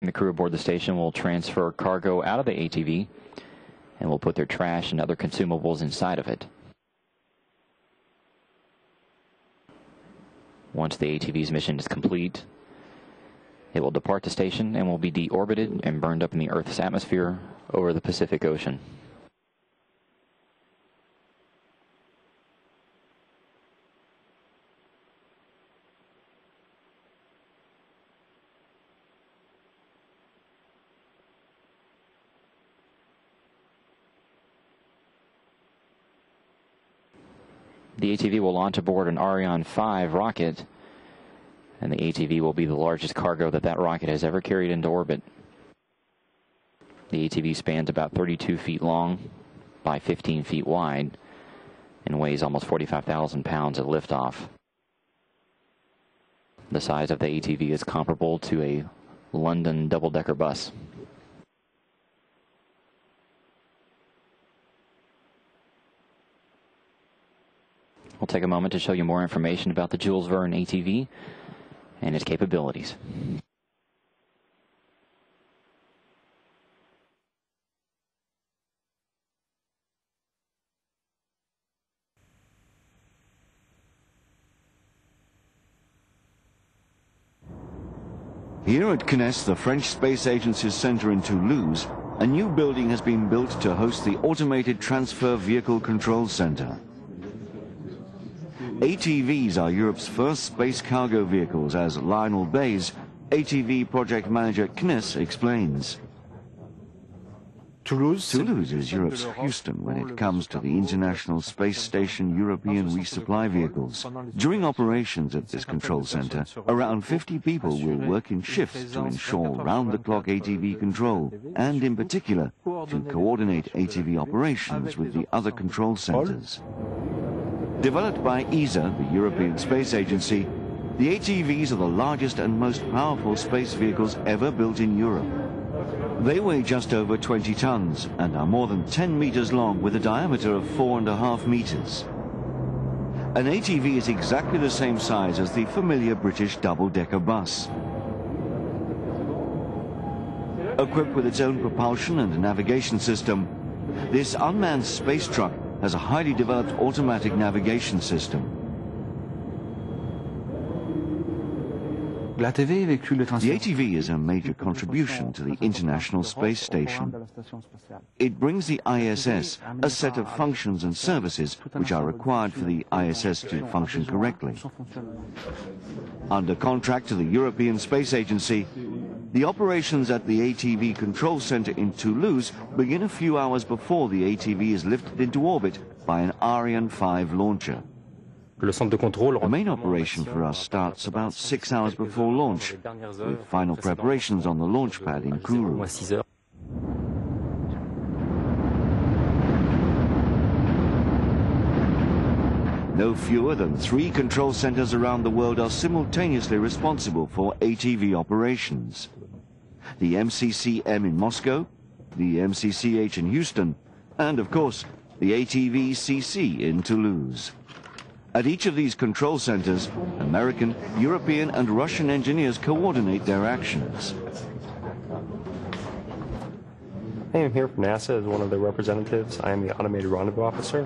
The crew aboard the station will transfer cargo out of the ATV and will put their trash and other consumables inside of it. Once the ATV's mission is complete, it will depart the station and will be deorbited and burned up in the Earth's atmosphere over the Pacific Ocean. The ATV will launch aboard an Ariane 5 rocket, and the ATV will be the largest cargo that that rocket has ever carried into orbit. The ATV spans about 32 feet long by 15 feet wide and weighs almost 45,000 pounds at liftoff. The size of the ATV is comparable to a London double-decker bus. We'll take a moment to show you more information about the Jules Verne ATV and its capabilities. Here at CNES, the French Space Agency's center in Toulouse, a new building has been built to host the Automated Transfer Vehicle Control Center. ATVs are Europe's first space cargo vehicles, as Lionel Baize, ATV project manager at explains. Toulouse, Toulouse is Europe's Houston when it comes to the International Space Station European resupply vehicles. During operations at this control center, around 50 people will work in shifts to ensure round-the-clock ATV control, and in particular, to coordinate ATV operations with the other control centers. Developed by ESA, the European Space Agency, the ATVs are the largest and most powerful space vehicles ever built in Europe. They weigh just over 20 tons and are more than 10 meters long with a diameter of four and a half meters. An ATV is exactly the same size as the familiar British double-decker bus. Equipped with its own propulsion and navigation system, this unmanned space truck has a highly developed automatic navigation system. The ATV is a major contribution to the International Space Station. It brings the ISS a set of functions and services which are required for the ISS to function correctly. Under contract to the European Space Agency, the operations at the ATV Control Center in Toulouse begin a few hours before the ATV is lifted into orbit by an Ariane 5 launcher. The main operation for us starts about six hours before launch, with final preparations on the launch pad in Kourou. No fewer than three control centers around the world are simultaneously responsible for ATV operations. The MCCM in Moscow, the MCCH in Houston, and of course, the ATV-CC in Toulouse. At each of these control centers, American, European and Russian engineers coordinate their actions. I am here from NASA as one of the representatives. I am the Automated Rendezvous Officer.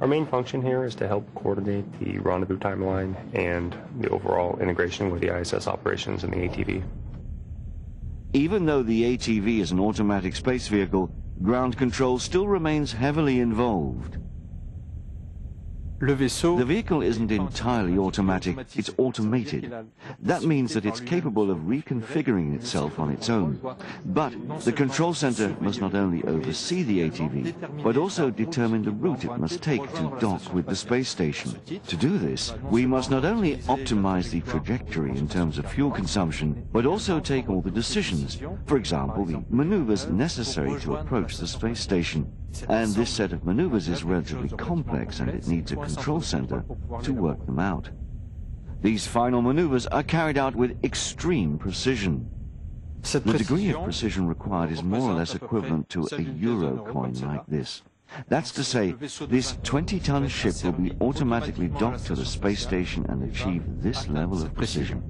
Our main function here is to help coordinate the rendezvous timeline and the overall integration with the ISS operations and the ATV. Even though the ATV is an automatic space vehicle, ground control still remains heavily involved. The vehicle isn't entirely automatic, it's automated. That means that it's capable of reconfiguring itself on its own. But the control center must not only oversee the ATV, but also determine the route it must take to dock with the space station. To do this, we must not only optimize the trajectory in terms of fuel consumption, but also take all the decisions. For example, the maneuvers necessary to approach the space station. And this set of maneuvers is relatively complex and it needs a control center to work them out. These final maneuvers are carried out with extreme precision. The degree of precision required is more or less equivalent to a euro coin like this. That's to say, this 20-ton ship will be automatically docked to the space station and achieve this level of precision.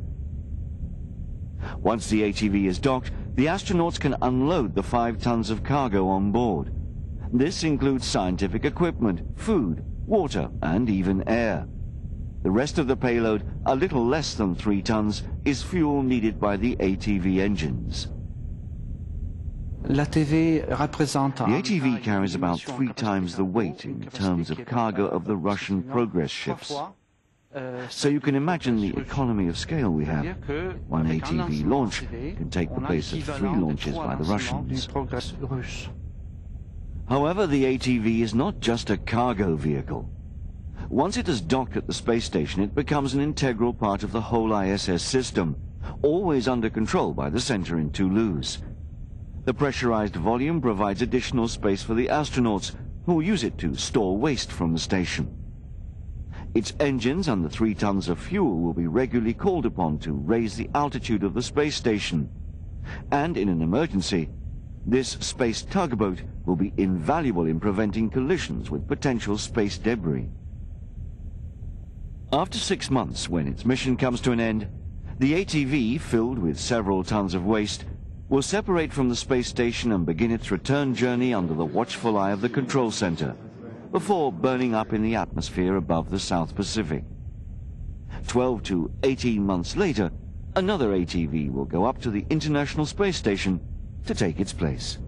Once the ATV is docked, the astronauts can unload the five tons of cargo on board. This includes scientific equipment, food, water, and even air. The rest of the payload, a little less than three tons, is fuel needed by the ATV engines. The ATV carries about three times the weight in terms of cargo of the Russian Progress ships. So you can imagine the economy of scale we have. One ATV launch can take the place of three launches by the Russians. However, the ATV is not just a cargo vehicle. Once it has docked at the space station, it becomes an integral part of the whole ISS system, always under control by the center in Toulouse. The pressurized volume provides additional space for the astronauts, who use it to store waste from the station. Its engines and the three tons of fuel will be regularly called upon to raise the altitude of the space station. And in an emergency, this space tugboat will be invaluable in preventing collisions with potential space debris. After six months, when its mission comes to an end, the ATV, filled with several tons of waste, will separate from the space station and begin its return journey under the watchful eye of the control center, before burning up in the atmosphere above the South Pacific. 12 to 18 months later, another ATV will go up to the International Space Station to take its place.